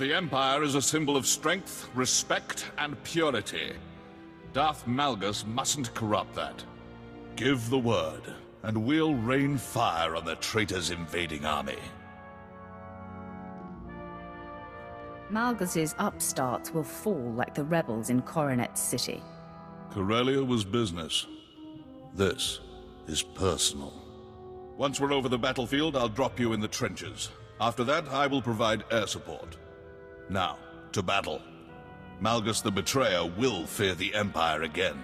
The Empire is a symbol of strength, respect, and purity. Darth Malgus mustn't corrupt that. Give the word, and we'll rain fire on the traitor's invading army. Malgus's upstarts will fall like the rebels in Coronet City. Corellia was business. This is personal. Once we're over the battlefield, I'll drop you in the trenches. After that, I will provide air support. Now, to battle. Malgus the Betrayer will fear the Empire again.